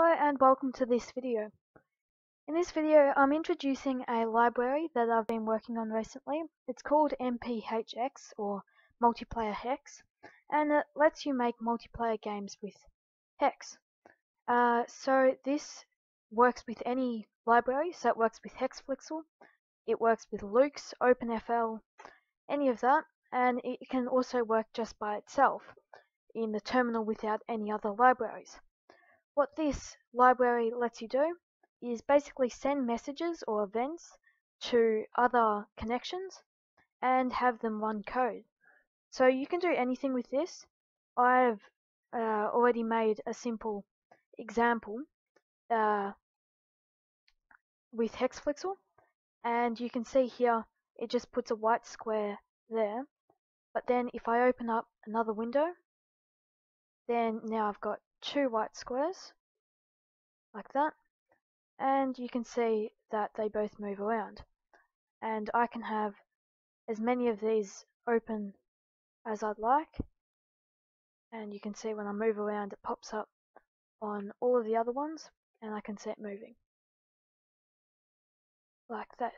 Hello and welcome to this video. In this video I'm introducing a library that I've been working on recently. It's called MPHX or Multiplayer Haxe and it lets you make multiplayer games with Haxe. Uh, so this works with any library, so it works with HaxeFlixel, it works with Luxe, OpenFL, any of that, and it can also work just by itself in the terminal without any other libraries. What this library lets you do is basically send messages or events to other connections and have them run code. So you can do anything with this. I've uh, already made a simple example uh, with HaxeFlixel and you can see here it just puts a white square there but then if I open up another window then now I've got two white squares like that and you can see that they both move around and I can have as many of these open as I'd like and you can see when I move around it pops up on all of the other ones and I can see it moving like that.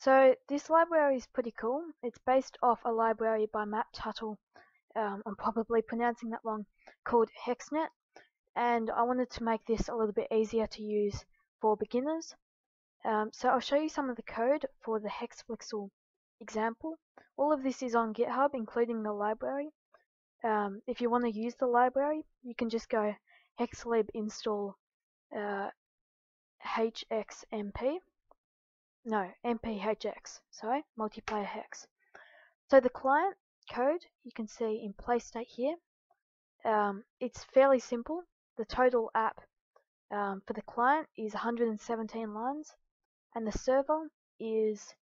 So this library is pretty cool. It's based off a library by Matt Tuttle um, I'm probably pronouncing that wrong, called HexNet. And I wanted to make this a little bit easier to use for beginners. Um, so I'll show you some of the code for the HaxeFlixel example. All of this is on GitHub, including the library. Um, if you want to use the library, you can just go haxelib install uh, hxmp. No, mphx, sorry, multiplayer Haxe. So the client code you can see in playstate here. Um, it's fairly simple. The total app um, for the client is 117 lines and the server is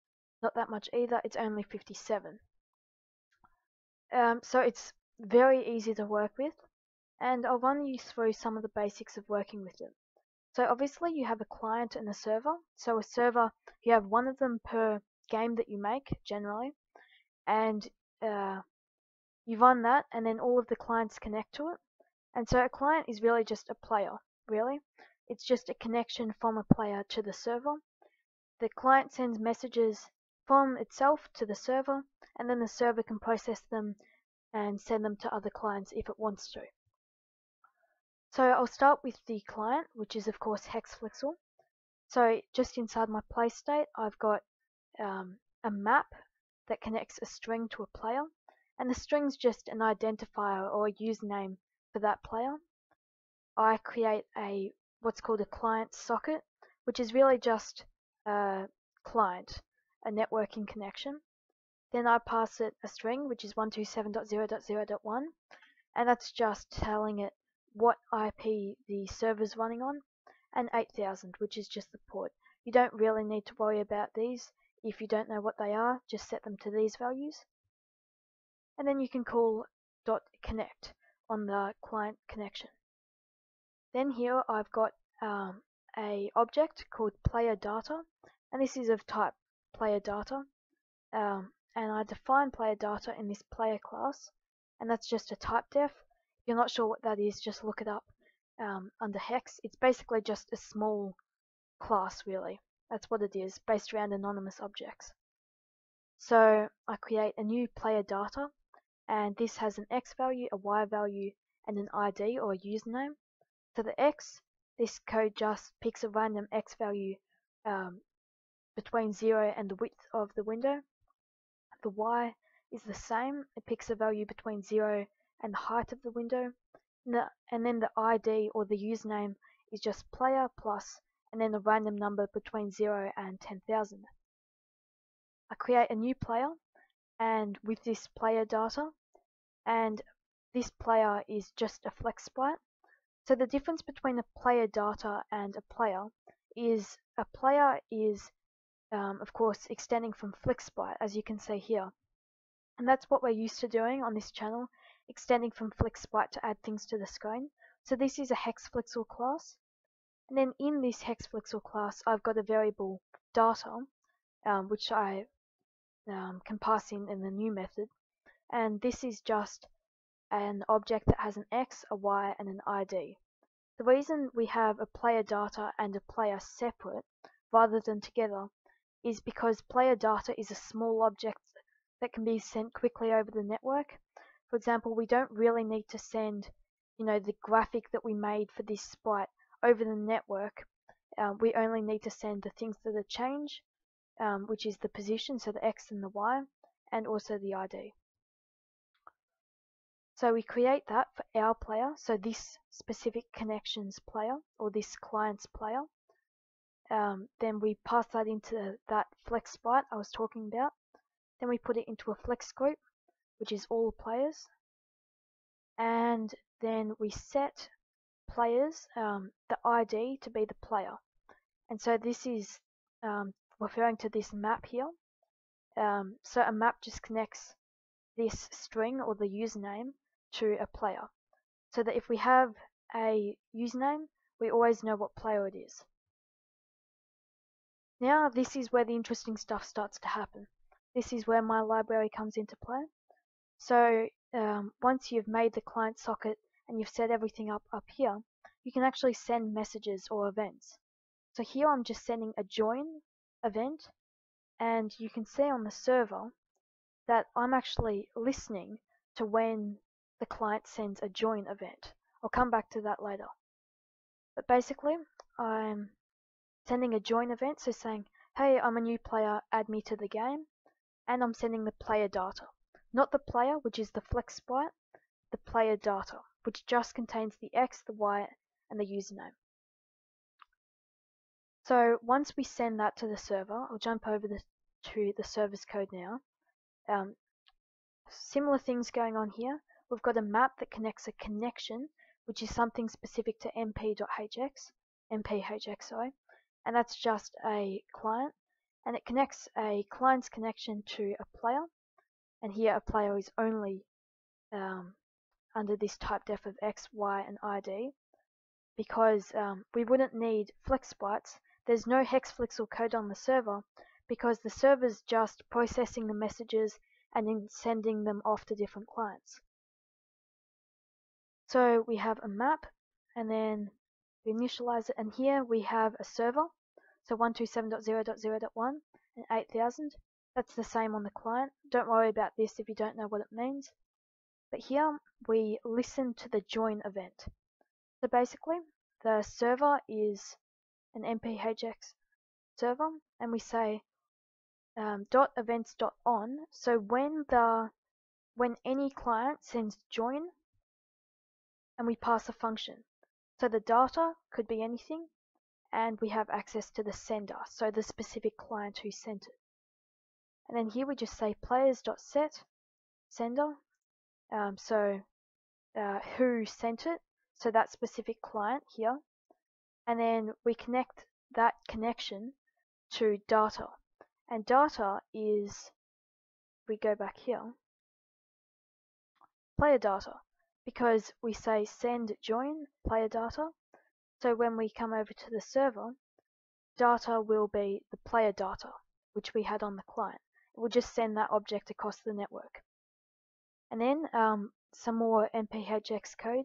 not that much either, it's only 57. Um, so it's very easy to work with and I'll run you through some of the basics of working with it. So obviously you have a client and a server. So a server, you have one of them per game that you make generally and uh, you run that and then all of the clients connect to it. And so a client is really just a player, really. It's just a connection from a player to the server. The client sends messages from itself to the server and then the server can process them and send them to other clients if it wants to. So I'll start with the client, which is of course HaxeFlixel. So just inside my play state, I've got um, a map that connects a string to a player, and the string's just an identifier or a username for that player. I create a what's called a client socket, which is really just a client, a networking connection. Then I pass it a string, which is 127.0.0.1, and that's just telling it what IP the server's running on, and 8000, which is just the port. You don't really need to worry about these. If you don't know what they are, just set them to these values. And then you can call .connect on the client connection. Then here I've got um, a object called player data, and this is of type player data. Um, and I define player data in this player class, and that's just a type def. If you're not sure what that is, just look it up um, under Haxe. It's basically just a small class, really. That's what it is, based around anonymous objects. So I create a new player data, and this has an x value, a y value, and an ID or a username. For the x, this code just picks a random x value um, between 0 and the width of the window. The y is the same, it picks a value between 0 and the height of the window. And, the, and then the ID or the username is just player plus and then a random number between 0 and 10,000. I create a new player and with this player data and this player is just a flex sprite. So the difference between a player data and a player is a player is um, of course extending from flex sprite as you can see here. And that's what we're used to doing on this channel, extending from flex sprite to add things to the screen. So this is a Haxe HaxeFlixel class and then in this HaxeFlixel class, I've got a variable data, um, which I um, can pass in in the new method. And this is just an object that has an X, a Y, and an ID. The reason we have a player data and a player separate rather than together is because player data is a small object that can be sent quickly over the network. For example, we don't really need to send, you know, the graphic that we made for this sprite over the network. Uh, we only need to send the things that are changed, um, which is the position, so the X and the Y, and also the ID. So we create that for our player, so this specific connections player or this client's player. Um, then we pass that into that flex sprite I was talking about. Then we put it into a flex group, which is all players. And then we set players, um, the ID to be the player. And so this is um, referring to this map here. Um, so a map just connects this string or the username to a player. So that if we have a username, we always know what player it is. Now this is where the interesting stuff starts to happen. This is where my library comes into play. So um, once you've made the client socket and you've set everything up up here, you can actually send messages or events. So here I'm just sending a join event and you can see on the server that I'm actually listening to when the client sends a join event. I'll come back to that later. But basically, I'm sending a join event, so saying, hey, I'm a new player, add me to the game, and I'm sending the player data. Not the player, which is the flex sprite, the player data, which just contains the X, the Y, and the username. So once we send that to the server, I'll jump over the, to the service code now. Um, similar things going on here. We've got a map that connects a connection, which is something specific to mp.hx, mphx, sorry, and that's just a client and it connects a client's connection to a player and here a player is only um, under this type def of x, y and id because um, we wouldn't need flex bytes. There's no HaxeFlixel code on the server because the server's just processing the messages and then sending them off to different clients. So we have a map and then we initialize it and here we have a server. So 127.0.0.1 and 8000 that's the same on the client. Don't worry about this if you don't know what it means but here we listen to the join event. So basically the server is an mphx server and we say um, dot events dot on. So when the when any client sends join and we pass a function. So the data could be anything and we have access to the sender, so the specific client who sent it. And then here we just say players.set sender, um, so uh, who sent it, so that specific client here. And then we connect that connection to data. And data is, we go back here, player data, because we say send join player data, so when we come over to the server, data will be the player data, which we had on the client. It will just send that object across the network. And then um, some more MPHX code.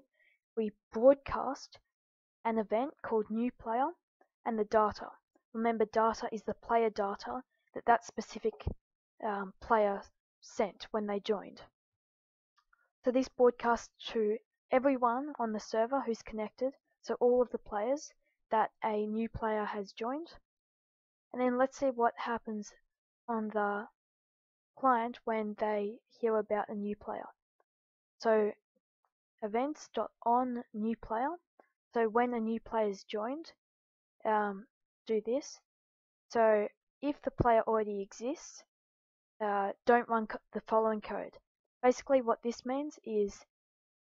We broadcast an event called new player and the data. Remember data is the player data that that specific um, player sent when they joined. So this broadcasts to everyone on the server who's connected so all of the players that a new player has joined. And then let's see what happens on the client when they hear about a new player. So events.on new player. So when a new player is joined, um, do this. So if the player already exists, uh, don't run the following code. Basically what this means is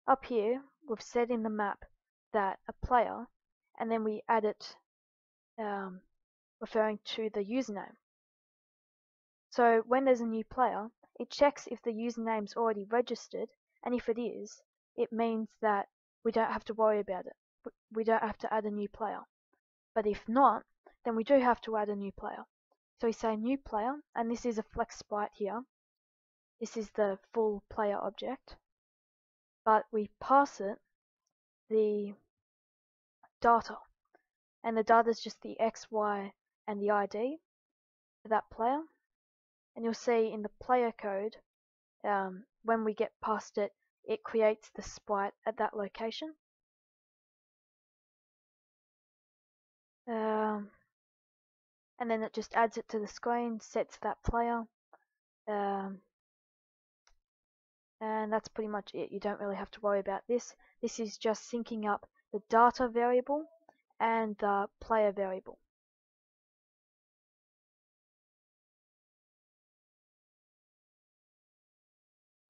up here we've set in the map that a player and then we add it um, referring to the username. So when there's a new player, it checks if the username's already registered and if it is, it means that we don't have to worry about it. We don't have to add a new player. But if not, then we do have to add a new player. So we say new player, and this is a flex sprite here. This is the full player object. but we pass it the data. And the data is just the X, Y, and the ID for that player. And you'll see in the player code, um, when we get past it, it creates the sprite at that location. Um, and then it just adds it to the screen, sets that player. Um, and that's pretty much it. You don't really have to worry about this. This is just syncing up the data variable and the player variable.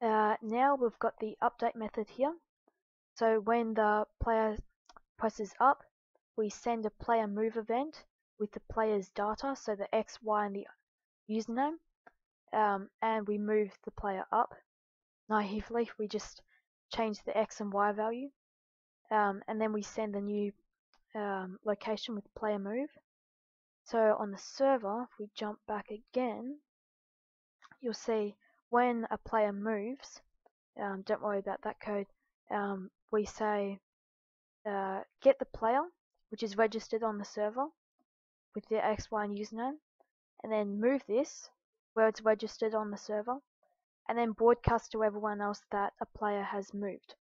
Uh, now we've got the update method here. So when the player presses up, we send a player move event with the player's data, so the X, Y, and the username, um, and we move the player up. Naively, we just change the X and Y value, um, and then we send the new um, location with player move. So on the server, if we jump back again, you'll see when a player moves, um, don't worry about that code, um, we say uh, get the player, which is registered on the server with their X, Y, and username, and then move this where it's registered on the server, and then broadcast to everyone else that a player has moved.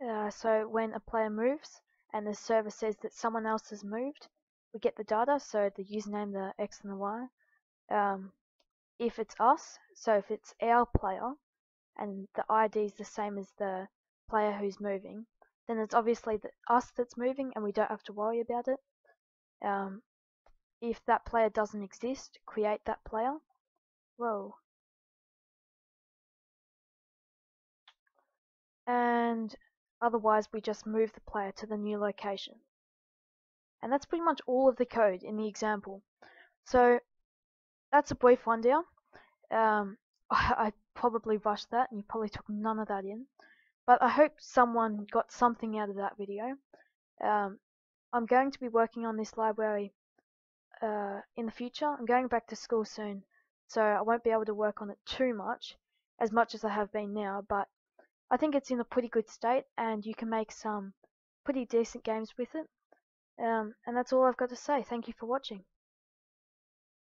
Uh, so when a player moves and the server says that someone else has moved, we get the data, so the username, the X and the Y. Um, if it's us, so if it's our player and the ID is the same as the player who's moving, then it's obviously the, us that's moving and we don't have to worry about it. Um, if that player doesn't exist, create that player. Whoa. And otherwise we just move the player to the new location. And that's pretty much all of the code in the example. So that's a brief rundown. Um, I, I probably rushed that and you probably took none of that in. But I hope someone got something out of that video. Um, I'm going to be working on this library uh, in the future. I'm going back to school soon, so I won't be able to work on it too much, as much as I have been now, but I think it's in a pretty good state and you can make some pretty decent games with it. Um, and that's all I've got to say. Thank you for watching.